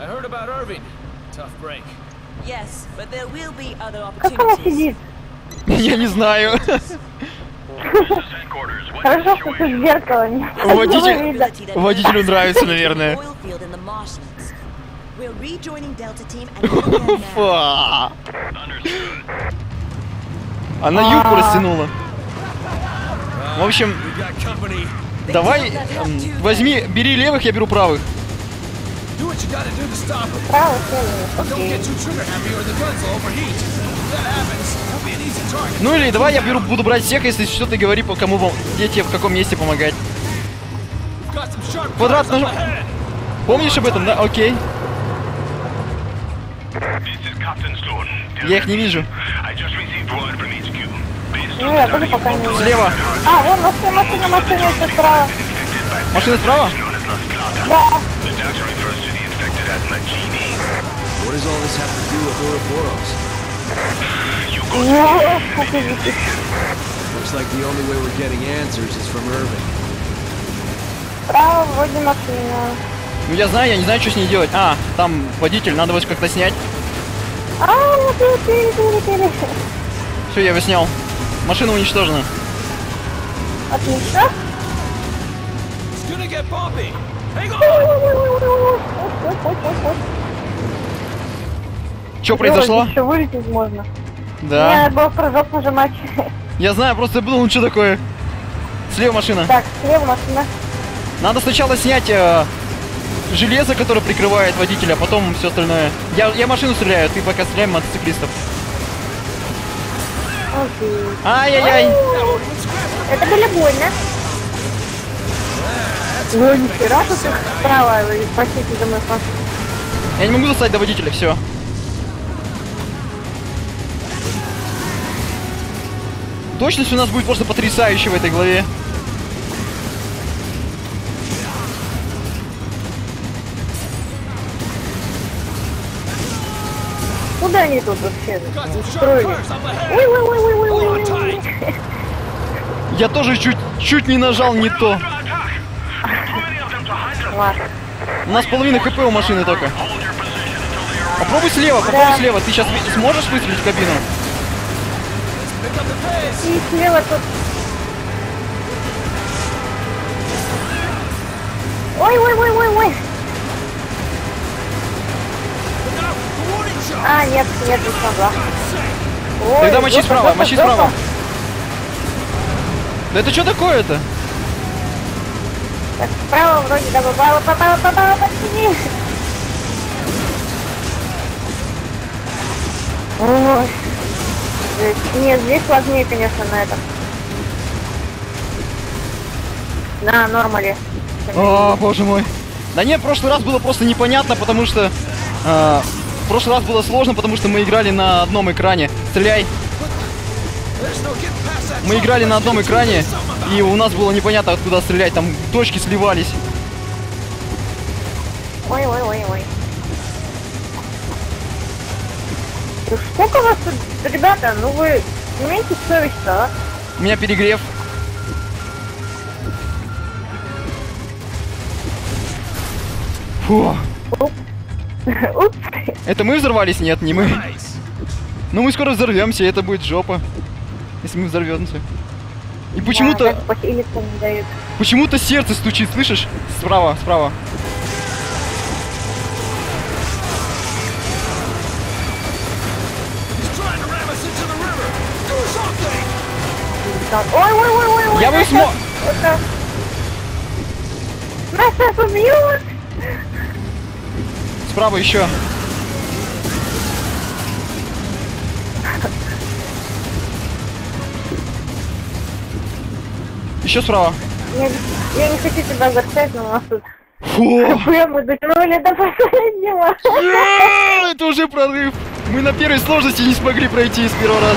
I heard about Irving. Tough break. Yes, but there will be other opportunities. Я не знаю. Хорошо, что ты в зеркало не Водитель- Водителю нравится, наверное. oil field in the Martians. We're rejoining Delta Team and heading there now. Фа. Она юбку растянула. В общем, давай эм, возьми, бери левых, я беру правых. Do what you gotta do to stop him. Слева. Don't get too trigger happy or the guns will overheat. If that happens, we'll be an easy target. Ну или давай я беру, буду брать всех, если что ты говори, по кому пом- где тебе в каком месте помогать. Квадрат нажал. Помнишь об этом, да? Окей. This is Captain Stone. Я их не вижу. I just received word from HQ. Based Ну, я тоже пока не вижу. Слева. А, вон машина, машина, машина, справа. Машина справа? Да. What does all this have to do with Ouroboros? You go Ну, офигеть. Looks like the only way we're getting answers is from Irving. Ну я знаю, я не знаю, что с ней делать. А, там водитель, надо его как-то снять. А, вот. Все, я его снял. Машина уничтожена. Отлично. It's gonna get bumpy. Hang on! Что произошло? Еще вылететь можно. Да. Мне было прыжок нажимать. Я знаю, просто подумал, ну что такое. Слева машина. Так, слева машина. Надо сначала снять э, железо, которое прикрывает водителя, а потом все остальное. Я, я машину стреляю, ты пока стреляй мотоциклистов. Окей. Ай-яй-яй. Это было больно. Ну, нихера, тут их справа, вы простите за мой фан. Я не могу достать до водителя, все. Точность у нас будет просто потрясающая в этой главе. Куда они тут вообще Got some sharp устроились? curves up ahead. Ой, ой, ой, ой, ой, Hold ой, on ой, tight. ой. Я тоже чуть, чуть не нажал не то. У нас половина хп у машины только. Попробуй слева, попробуй Да. слева. Ты сейчас сможешь выстрелить кабину? И слева тут... Ой, ой, ой, ой, ой. А, нет, нет, не смогла. Ой, Тогда мочи справа, мочи справа. Да это что такое-то? Так, справа вроде да, попала, попала, почти. Ой. Нет, здесь сложнее, конечно, на этом. На нормале. О, боже мой. Да нет, в прошлый раз было просто непонятно, потому что... э, в прошлый раз было сложно, потому что мы играли на одном экране. Стреляй. Мы играли на одном экране, и у нас было непонятно, откуда стрелять. Там точки сливались. Ой, ой, ой, ой. Да сколько вас тут, ребята, ну вы имеете совесть-то, а? У меня перегрев. Фу. Упс. Это мы взорвались? Нет, не мы. Nice. Ну мы скоро взорвемся, и это будет жопа. Если мы взорвемся. И почему-то, почему-то сердце стучит, слышишь? Справа, справа. Ой, ой, ой, ой, ой. Я бы смог- Нас убьют. Справа еще. Еще справа. Я, я не хочу тебя загнать, но у нас тут Фу. мы дотянули до последнего. Это уже прорыв. Мы на первой сложности не смогли пройти с первого раза.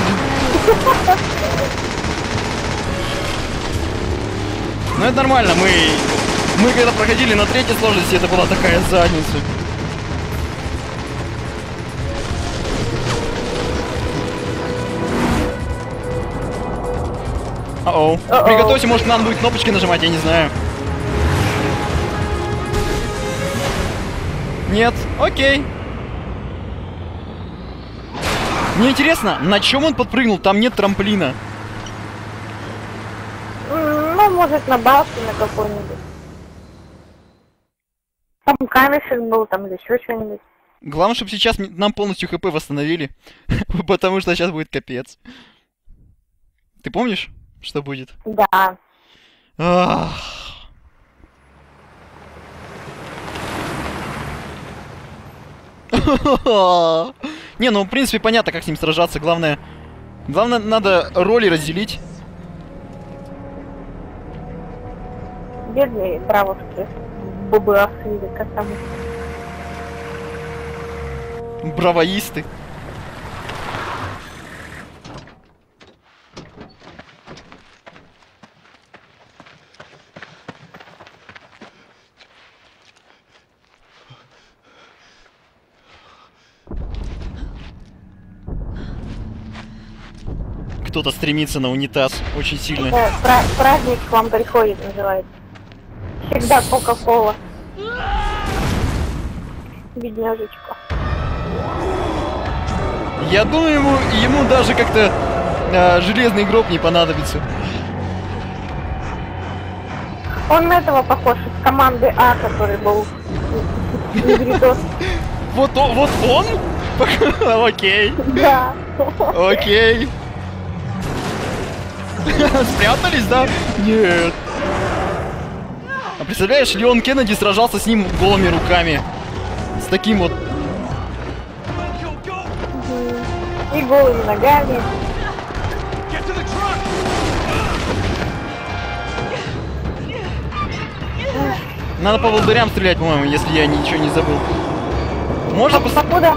Ну это нормально, мы... Мы когда проходили на третьей сложности, это была такая задница. О-оу. Может надо будет кнопочки нажимать, я не знаю. Нет, окей. Мне интересно, на чем он подпрыгнул? Там нет трамплина. Ну, может, на балке на какой-нибудь. Там камешек был, там еще что-нибудь. Главное, чтобы сейчас нам полностью хп восстановили. Потому что сейчас будет капец. Ты помнишь, что будет? Да. Ах. Не, ну в принципе понятно, как с ним сражаться. Главное, главное надо роли разделить. Бедные бравовские бабасы или как там. Бравоисты. Кто-то стремится на унитаз очень сильно. Это пра- праздник к вам приходит, называется. Всегда Кока-Кола. Бедняжечка. Я думаю, ему, ему даже как-то э, железный гроб не понадобится. Он на этого похож из команды А, который был. Вот, он- вот он? Окей, Да. окей. Спрятались, да? Нет. А представляешь, Леон Кеннеди сражался с ним голыми руками. С таким вот. И голыми ногами. Надо по волдырям стрелять, по-моему, если я ничего не забыл. Можно по, Покуда?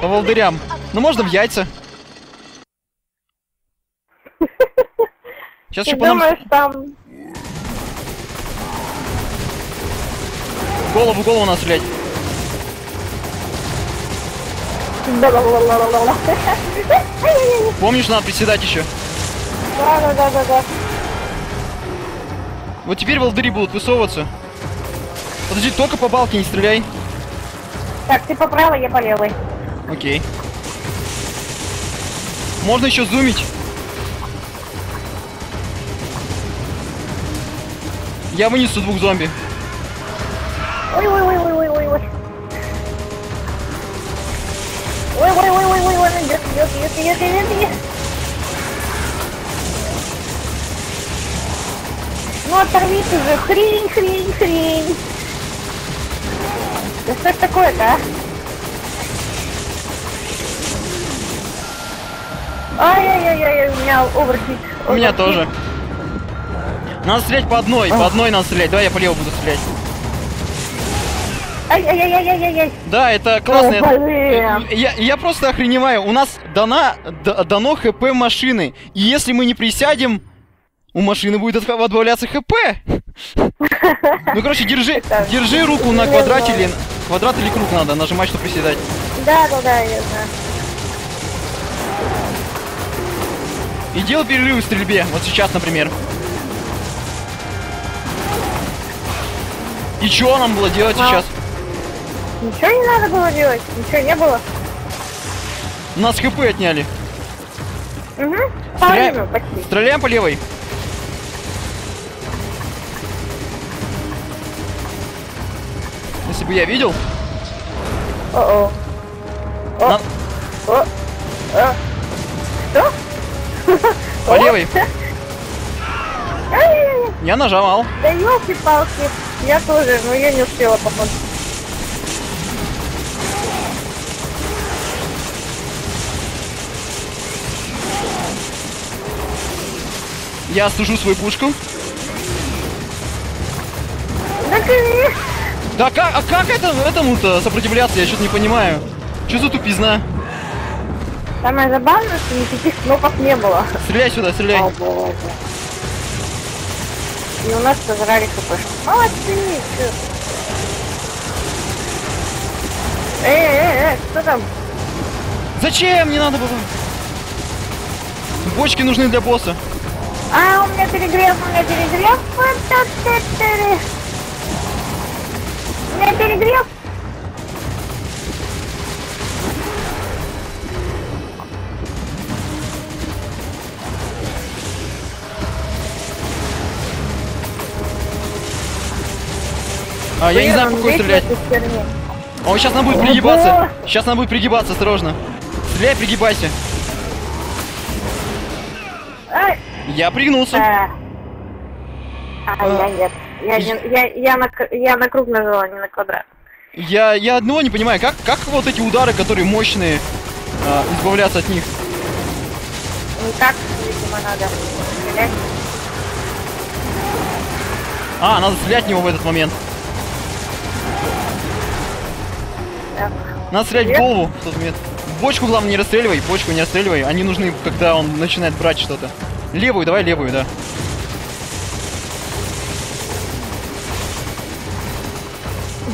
по волдырям. Ну, можно в яйца. Сейчас Ты думаешь, там... в голову, в голову надо стрелять. Помнишь, надо приседать еще. Да-да-да-да-да. Вот теперь волдыри будут высовываться. Подожди, только по балке не стреляй. Так, ты по правой, я по левой. Окей. Можно еще зумить. Я вынесу двух зомби. Ой-ой-ой-ой-ой-ой-ой. Ой-ой-ой-ой-ой, он идет, идет, идет, идет, идет, идет. Ну оторвись уже, хрень, хрень, хрень. Да что ж такое-то, а? Ай-яй-яй-яй, у меня оверхит. У меня тоже. Надо стрелять по одной, по одной надо стрелять. Давай я по леву буду стрелять. Ай-яй-яй-яй-яй-яй. Да, это классно. О, блин. Я, я просто охреневаю. У нас дана, дано ХП машины. И если мы не присядем, у машины будет от- отбавляться ХП. Ну, короче, держи, держи руку на квадрате или... Квадрат или круг надо нажимать, чтобы приседать. Да-да-да, я знаю. И делай перерыв в стрельбе. Вот сейчас, например. И что нам было делать А. сейчас? Ничего не надо было делать, ничего не было. У нас ХП отняли. Угу. Стреляем. Почти. Стреляем по левой. Если бы я видел, О-о. О. на- О. О. Что? по левой. Я нажимал. Да елки-палки. Я тоже, но я не успела помочь. Я сужу свою пушку. Да ты... Да как, а как это, этому-то сопротивляться? Я что-то не понимаю. Что за тупизна? Самое забавное, что никаких кнопок не было. Стреляй сюда, стреляй. О, боже. И у нас сожрали хп. Молодцы? Эй, эй, эй, что там? Зачем? Не надо было. Бочки нужны для босса. А, у меня перегрев, у меня перегрев. У меня перегрев. А, я не знаю, по какой стрелять. О, сейчас нам будет пригибаться. Сейчас нам будет пригибаться, осторожно. Стреляй, пригибайся. Ай, Я пригнулся. а. А, я нет. Я, я, я, на, я на круг нажала, не на квадрат. Я, я одного не понимаю, как, как вот эти удары, которые мощные, а, избавляться от них? Никак, видимо, надо стрелять. А, надо стрелять в него в этот момент. Так. Надо стрелять в голову в тот момент. Бочку, главное, не расстреливай, бочку не расстреливай. Они нужны, когда он начинает брать что-то. Левую, давай левую, да.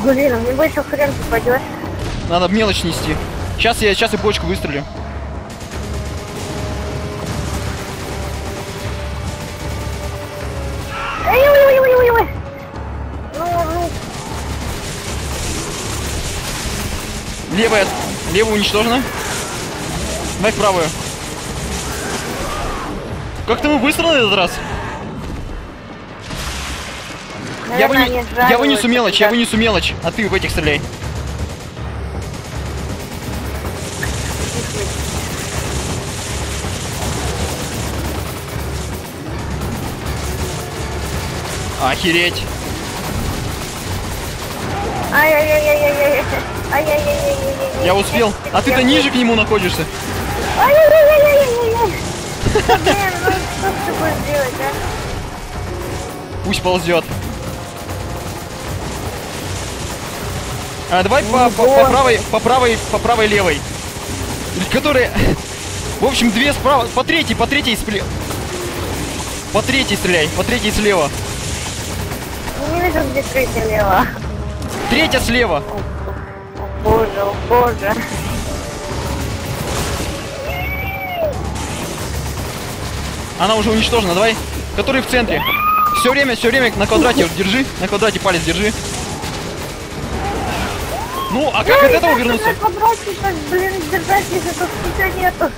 Блин, а мне еще хрен попадешь. Надо мелочь нести. Сейчас я, сейчас и бочку выстрелю. Левая, левая уничтожена. Давай в правую. Как-то мы быстро на этот раз. Я, наверное, выне- они я вынесу мелочь, я да. вынесу мелочь, а ты в этих стреляй. Охереть. Ай-яй-яй-яй-яй-яй. Ай-яй-яй-яй-яй-яй. Я успел. А ты-то ниже к нему находишься. Ай-яй-яй-яй-яй-яй. Блин, ну что ж ты будешь делать, а? Пусть ползет. А давай по, по- по правой, по правой, по правой левой. Которые. В общем, две справа. По третьей, по третьей спле. По третьей стреляй, по третьей слева. Не вижу, где третья лево. Третья слева. Боже, о боже. Она уже уничтожена, давай. Который в центре. Все время, все время на квадрате держи. На квадрате палец держи. Ну, а как от этого вернуться? На квадрате так, блин, держать, если тут ничего нету.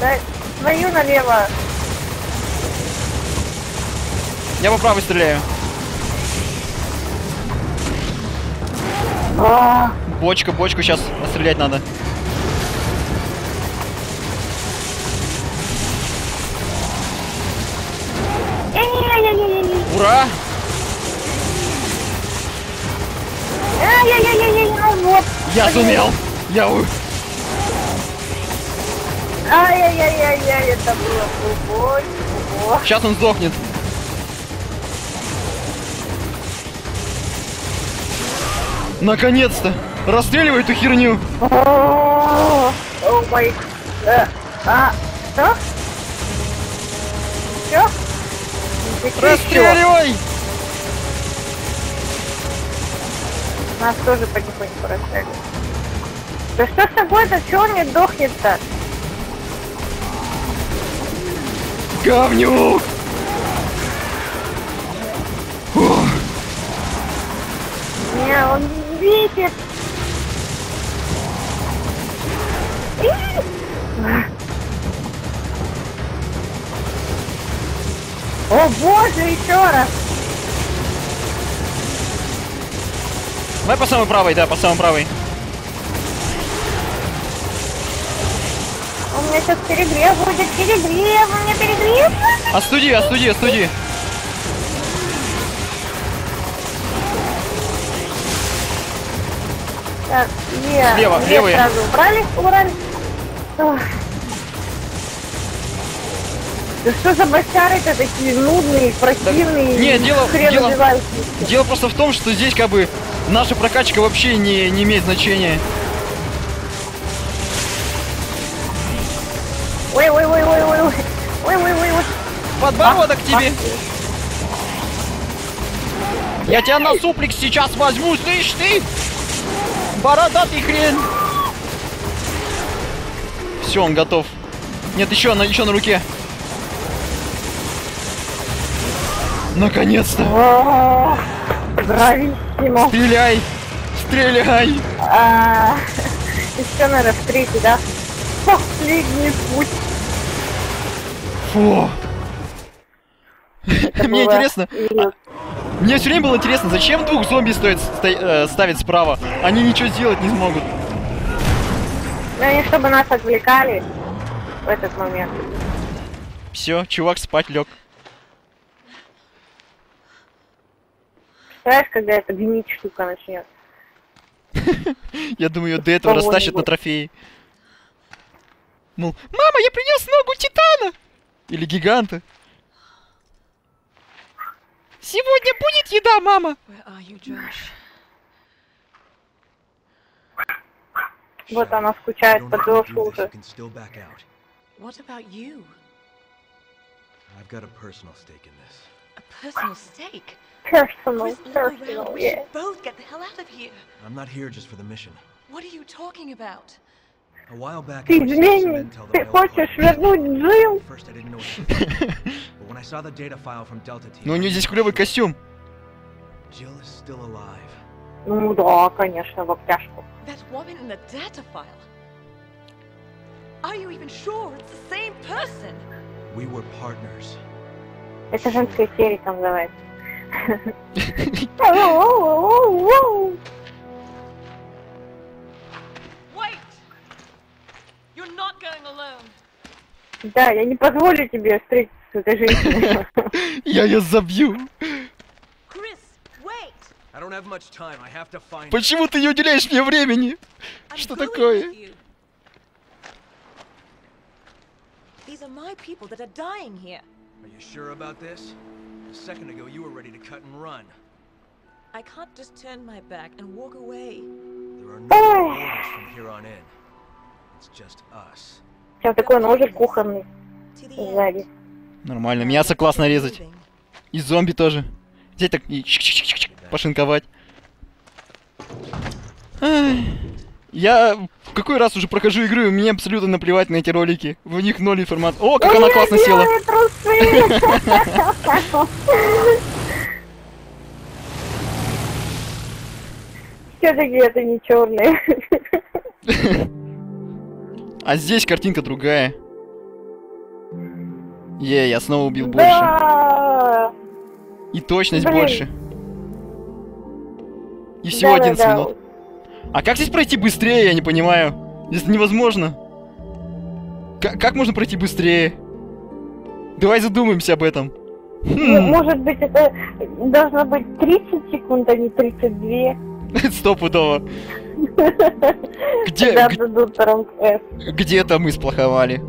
Да, свою налево. Я по правой стреляю. А, Бочка, бочку сейчас стрелять надо. Ура! Я сумел! Я у... Ай-яй-яй-яй-яй, это было глубоко. Сейчас он сдохнет. Наконец-то! Расстреливай эту херню! О май... э, А, что? Что? Расстреливай! Нас тоже потихоньку расстреливают. Да что с тобой-то? Чего он не дохнет-то? Говнюк! Не, он видит. О боже, еще раз! Давай по самой правой, да, по самой правой. У меня сейчас перегрев будет, перегрев, у меня перегрев. Остуди, остуди, остуди. Так, е, Слева, е левые. сразу убрали, убрали. Ох. Да что за бочары-то такие нудные, противные, не, дело- хрен дело- убивающиеся? Дело просто в том, что здесь как бы наша прокачка вообще не, не имеет значения. Ой, ой, ой, ой, ой, ой, ой, ой, ой, ой. Подбородок тебе! Я тебя на суплик сейчас возьму, слышь ты! Бородатый хрен! Все, он готов. Нет, еще на, еще на руке. Наконец-то! Брависсимо. Стреляй! Стреляй! А, Еще, наверное, в третий, да? Последний путь. Фу! Мне было интересно, Мне все время было интересно, зачем двух зомби стоит, сто- э, ставить справа? Они ничего сделать не смогут. Ну, они чтобы нас отвлекали в этот момент. Все, чувак спать лег. Представляешь, когда эта гнить штука начнет? Я думаю, ее до этого растащат на трофеи. Мол, мама, я принес ногу титана! Или гиганта. Сегодня будет еда, мама! Where are you, Josh? Вот она скучает по Джошу уже. What about you? I've got a personal stake in this. A personal stake? Personal, personal. We yeah. should both get the hell out of here. I'm not here just for the mission. What are you talking about? A while back, Ты I received some изменник, intel that ты хочешь вернуть Джилл? First, I didn't know what to do. But when I saw the data file from Delta Team, Но у нее здесь клевый костюм. Jill is still alive. Ну да, конечно, в обтяжку. That woman in the data file. Are you even sure it's the same person? We were partners. Это женская истерика называется. Воу-воу-воу-воу. Wait! You're not going alone. Да, я не позволю тебе встретиться с этой женщиной. Я ее забью. Chris, wait! I don't have much time. I have to find. Почему ты не уделяешь мне времени? I'm Что такое? with you. These are my people that are dying here. Are you sure about this? A second ago, you were ready to cut and run. I can't just turn my back and walk away. There are no orders from here on in. It's just us. Сейчас такой ножик кухонный сзади. Нормально, мясо классно резать. И зомби тоже. Взять так и чик-чик-чик-чик, пошинковать. Я в какой раз уже прохожу игру, и мне абсолютно наплевать на эти ролики. В них ноль информации. О, как она классно села. Все-таки это не черные. А здесь картинка другая. Е, я снова убил больше. И точность больше. И всего 11 Да-да-да. минут. А как здесь пройти быстрее, я не понимаю. Здесь невозможно. К- как можно пройти быстрее? Давай задумаемся об этом. Ну, Хм, Может быть, это должно быть 30 секунд, а не 32. стопудово. Где, Когда дадут где-то мы сплоховали.